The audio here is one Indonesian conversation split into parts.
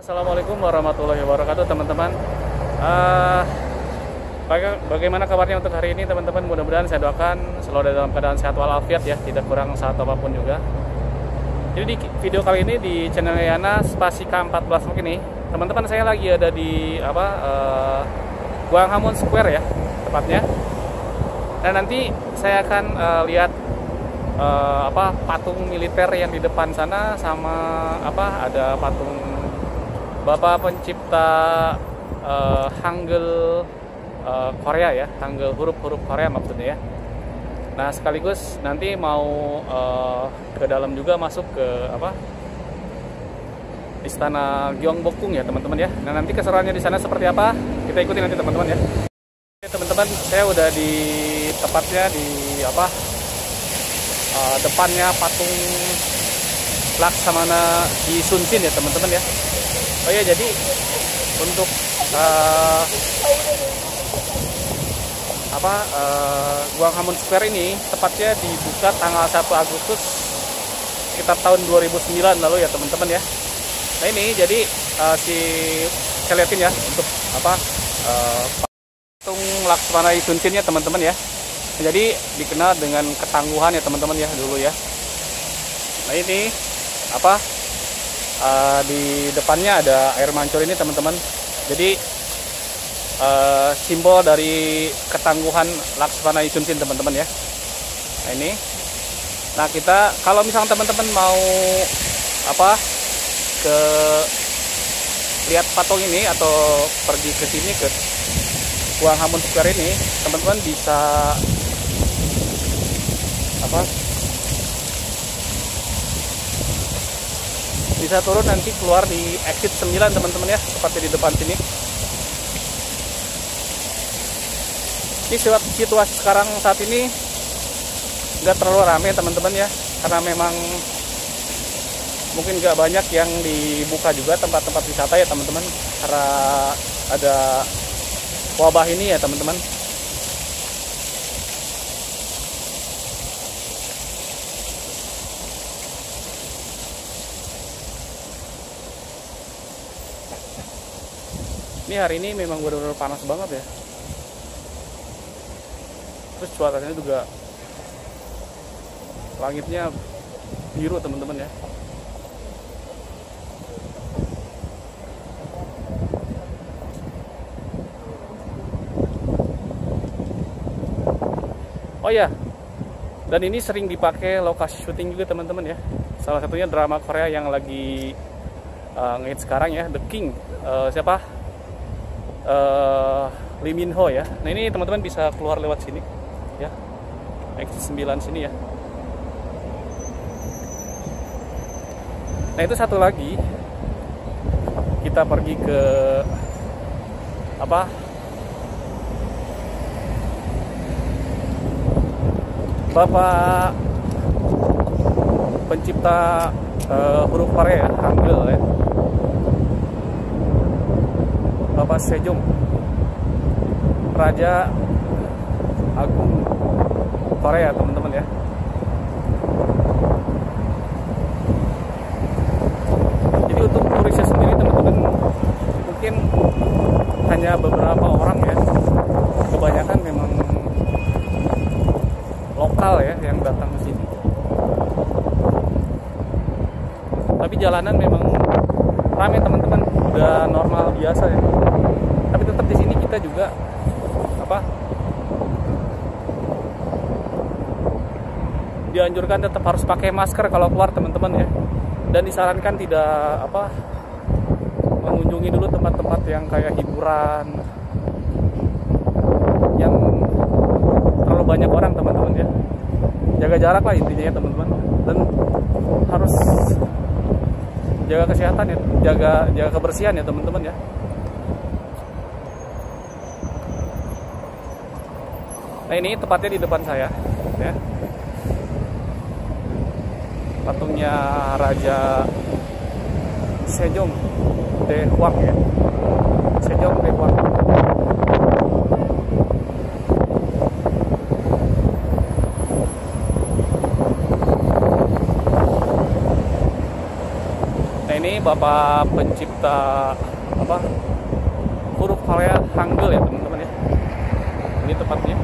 Assalamualaikum warahmatullahi wabarakatuh teman-teman. Uh, Bagaimana kabarnya untuk hari ini teman-teman? Mudah-mudahan saya doakan selalu dalam keadaan sehat walafiat ya Tidak kurang saat apa pun juga. Jadi di video kali ini di channel Yana Spasika 14 mungkin nih Teman-teman saya lagi ada di apa uh, Guanghamun Square ya Tepatnya. Dan nanti saya akan uh, lihat uh, apa patung militer yang di depan sana sama apa ada patung Bapak pencipta uh, Hangul uh, Korea ya, Hangul huruf-huruf Korea maksudnya ya. Nah sekaligus nanti mau uh, ke dalam juga masuk ke apa Istana Gyeongbokgung ya teman-teman ya. Nah nanti keseruannya di sana seperti apa kita ikuti nanti teman-teman ya. Teman-teman saya udah di tepatnya di apa uh, depannya patung Laksamana di Sunsin ya teman-teman ya oh ya jadi untuk uh, apa uh, Hamun Square ini tepatnya dibuka tanggal 1 Agustus sekitar tahun 2009 lalu ya teman-teman ya. Nah ini jadi uh, si saya liatin ya untuk apa uh, patung Laksmana Isunsinnya teman-teman ya. Jadi dikenal dengan ketangguhan ya teman-teman ya dulu ya. Nah ini apa uh, di depannya ada air mancur ini teman-teman. Jadi uh, simbol dari ketangguhan Laksmana Isunsin teman-teman ya. Nah ini. Nah kita kalau misalnya teman-teman mau apa ke lihat patung ini atau pergi ke sini ke Buang Hamun Square ini teman-teman bisa apa bisa turun nanti keluar di exit 9 teman-teman ya. Tepatnya di depan sini. Ini situasi sekarang saat ini nggak terlalu rame teman-teman ya. Karena memang mungkin nggak banyak yang dibuka juga tempat-tempat wisata ya teman-teman. Karena ada wabah ini ya teman-teman ini hari ini memang benar-benar panas banget ya. Terus cuacanya juga langitnya biru teman-teman ya. Oh ya dan ini sering dipakai lokasi syuting juga teman-teman ya. Salah satunya drama Korea yang lagi uh, ngehit sekarang ya The King. Uh, siapa uh, Lee Min Ho ya. Nah ini teman-teman bisa keluar lewat sini ya. Exit 9 sini ya. Nah itu satu lagi. Kita pergi ke apa? Bapak pencipta uh, huruf Korea Hangul ya Bapak Sejong Raja Agung Korea teman-teman ya. Jadi untuk turisnya sendiri teman-teman mungkin hanya beberapa orang ya. Kebanyakan memang lokal ya yang datang ke sini. Tapi jalanan memang ramai teman-teman. Udah normal biasa ya tapi tetap di sini kita juga apa dianjurkan tetap harus pakai masker kalau keluar teman-teman ya. Dan disarankan tidak apa mengunjungi dulu tempat-tempat yang kayak hiburan yang terlalu banyak orang teman-teman ya. Jaga jarak lah intinya ya teman-teman. Dan harus jaga kesehatan ya. Jaga jaga kebersihan ya teman-teman ya nah ini tepatnya di depan saya ya. Patungnya Raja Sejong De Huang ya. Sejong De Huang. Ini bapak pencipta apa huruf Korea Hangul ya teman-teman ini tepatnya.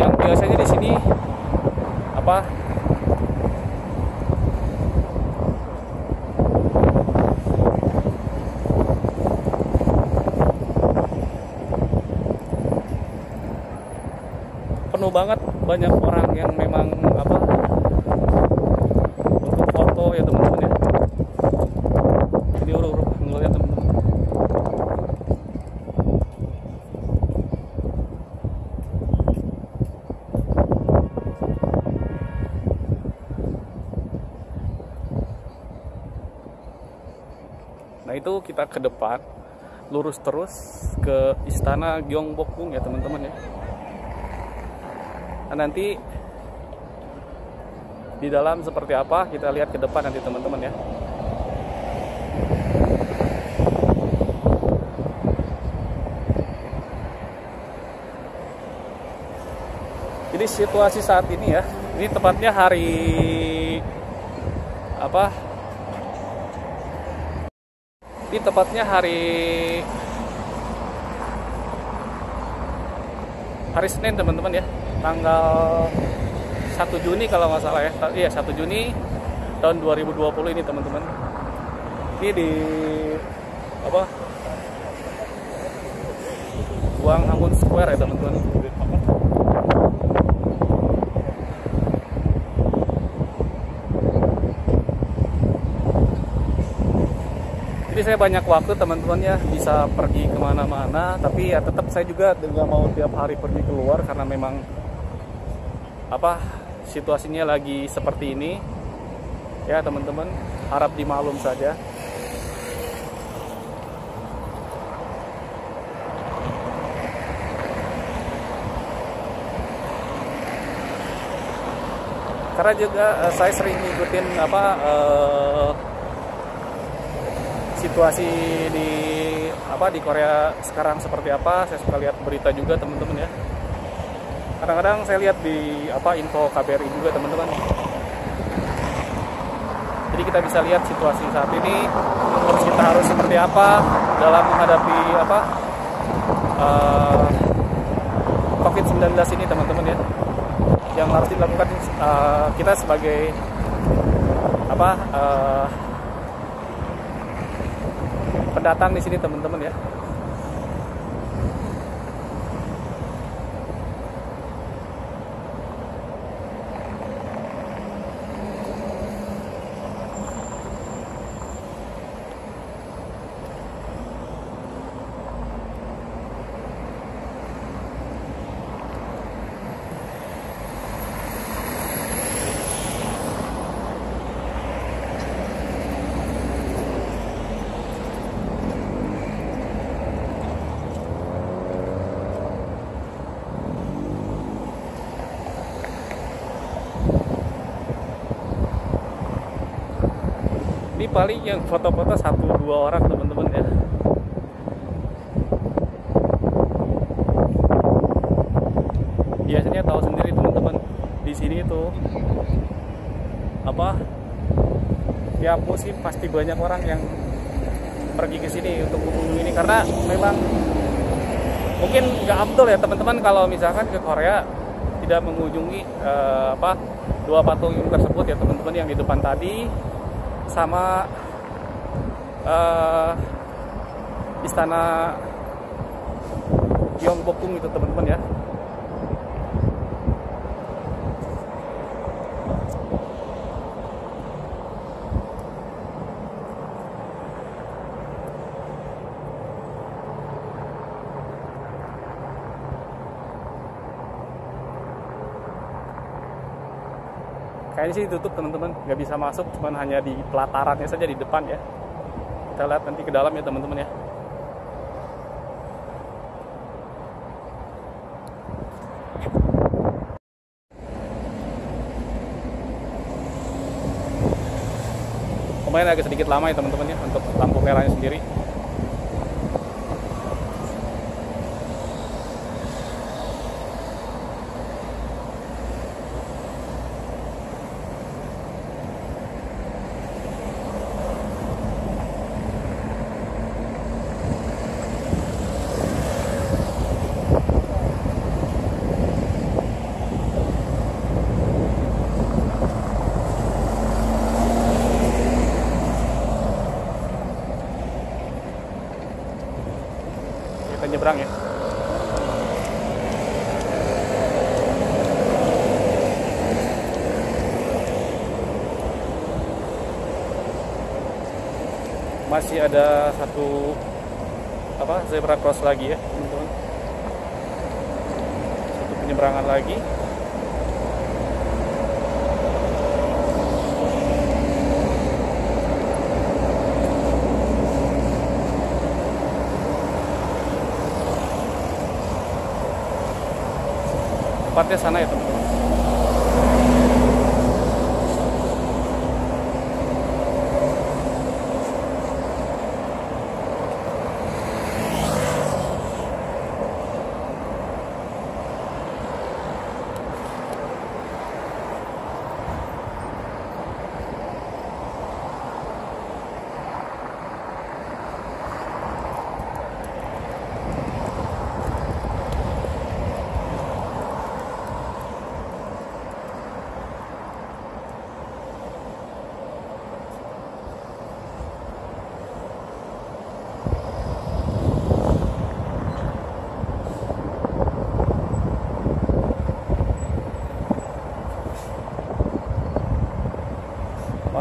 Yang biasanya di sini apa? Penuh banget banyak orang yang memang apa itu kita ke depan lurus terus ke istana Gyeongbokgung ya teman-teman ya. Nah, nanti di dalam seperti apa kita lihat ke depan nanti teman-teman ya. Jadi situasi saat ini ya, ini tepatnya hari apa? Ini tepatnya hari hari Senin teman-teman ya, tanggal 1 Juni kalau nggak salah ya, iya 1 Juni tahun 2020 ini teman-teman. Ini di apa? Uang Hamun Square ya teman-teman. Jadi saya banyak waktu teman-teman ya bisa pergi ke mana-mana, tapi ya tetap saya juga nggak mau tiap hari pergi keluar karena memang apa situasinya lagi seperti ini. Ya teman-teman harap dimaklum saja. Karena juga eh, saya sering ngikutin apa eh, situasi di apa di Korea sekarang seperti apa saya suka lihat berita juga teman-teman ya. Kadang-kadang saya lihat di apa info KBRI juga teman-teman. Jadi kita bisa lihat situasi saat ini terus kita harus seperti apa dalam menghadapi apa eh, COVID-19 ini teman-teman ya. Yang harus dilakukan eh, kita sebagai apa eh, pendatang di sini teman-teman ya. Ini paling yang foto-foto satu dua orang teman-teman ya. Biasanya tahu sendiri teman-teman di sini itu apa tiap musim pasti banyak orang yang pergi ke sini untuk mengunjungi ini karena memang mungkin nggak abdul ya teman-teman kalau misalkan ke Korea tidak mengunjungi eh, apa dua patung tersebut ya teman-teman yang di depan tadi sama eh, istana Gyeongbokgung itu teman-teman ya. Kayaknya sih ditutup teman-teman, nggak bisa masuk, cuman hanya di pelatarannya saja di depan ya. Kita lihat nanti ke dalam ya teman-teman ya. Lumayan agak sedikit lama ya teman-teman ya untuk lampu merahnya sendiri. nyebrang ya masih ada satu apa zebra cross lagi ya? Teman-teman satu penyeberangan lagi. Tempatnya sana ya teman-teman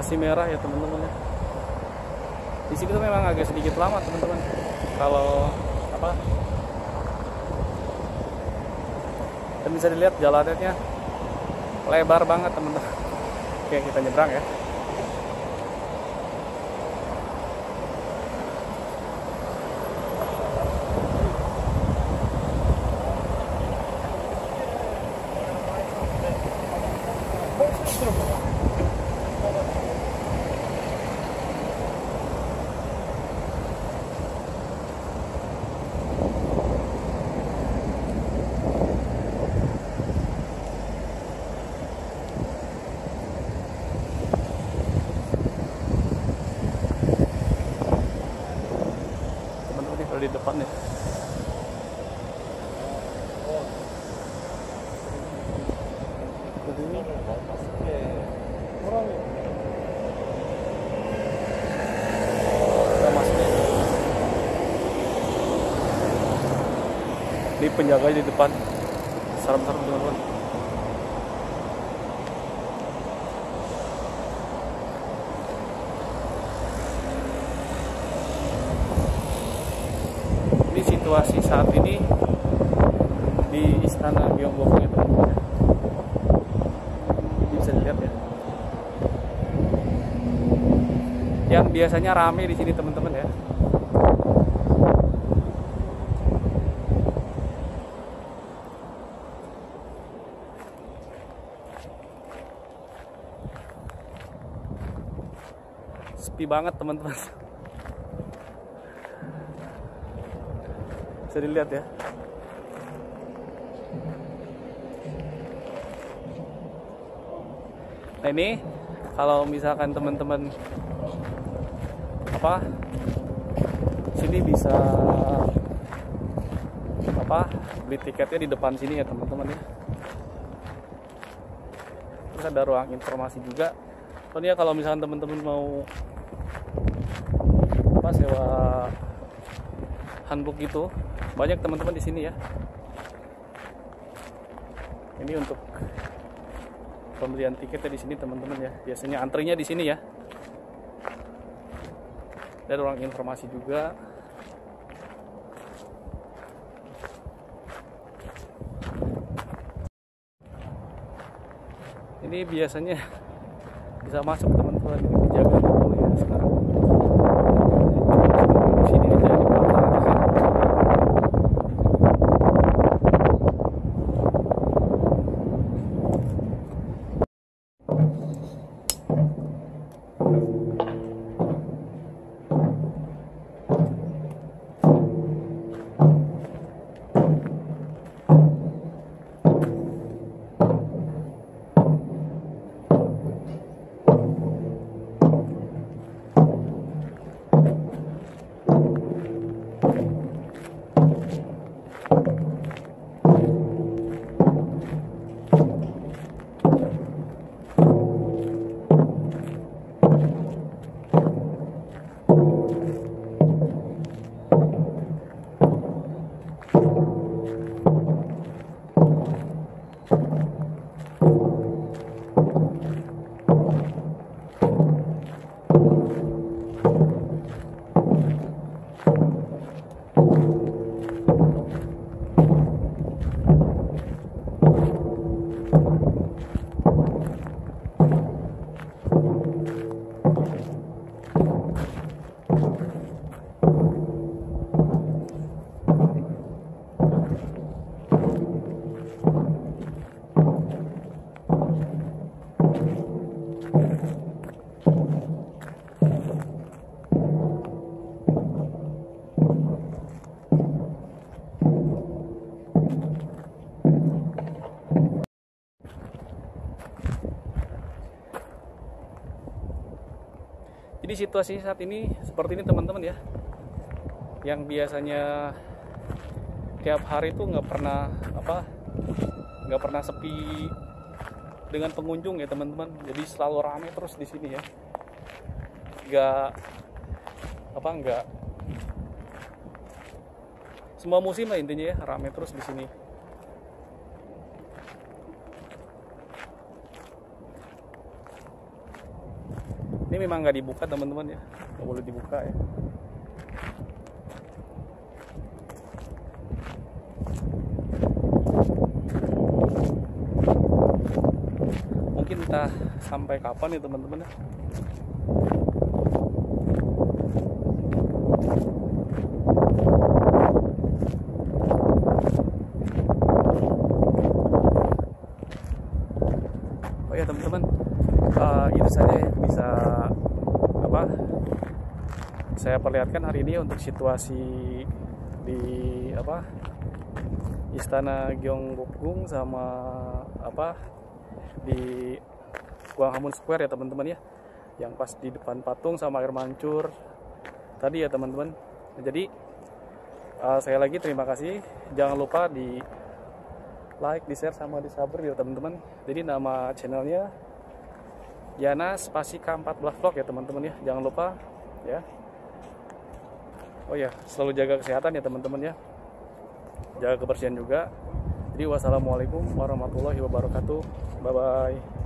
masih merah ya teman-teman ya. Di sini tuh memang agak sedikit lama teman-teman. Kalau apa? Dan bisa dilihat jalannya lebar banget teman-teman. Oke kita nyebrang ya ya. Ini penjaga di depan. Serem-serem teman-teman. Ini situasi saat ini di Istana Gyeongbokgung teman-teman. Ini bisa dilihat ya. Yang biasanya rame di sini teman-teman ya. Sepi banget teman-teman. Bisa dilihat ya. Nah ini kalau misalkan teman-teman apa sini bisa apa beli tiketnya di depan sini ya teman-teman ya. Terus ada ruang informasi juga. Soalnya kalau misalkan teman-teman mau apa sewa handbook gitu. Banyak teman-teman di sini ya. Ini untuk pembelian tiketnya di sini teman-teman ya. Biasanya antrinya di sini ya. Ada ruang informasi juga. Ini biasanya bisa masuk teman-teman ini dijaga situasi saat ini seperti ini teman-teman ya. Yang biasanya tiap hari itu nggak pernah apa nggak pernah sepi dengan pengunjung ya teman-teman. Jadi selalu ramai terus di sini ya. Nggak apa nggak. Semua musim lah intinya ya ramai terus di sini memang nggak dibuka teman-teman ya. Nggak boleh dibuka ya. Mungkin entah sampai kapan ya teman-teman ya oh ya teman-teman uh, itu saja ya bisa apa saya perlihatkan hari ini untuk situasi di apa Istana Gyeongbokgung sama apa di Gwanghwamun Square ya teman-teman ya. Yang pas di depan patung sama air mancur. Tadi ya teman-teman. Jadi uh, saya lagi terima kasih. Jangan lupa di like, di share sama di subscribe ya teman-teman. Jadi nama channelnya Yana Spasi K14 Vlog ya teman-teman ya. Jangan lupa ya oh ya selalu jaga kesehatan ya teman-teman ya. Jaga kebersihan juga. Jadi wassalamualaikum warahmatullahi wabarakatuh. Bye bye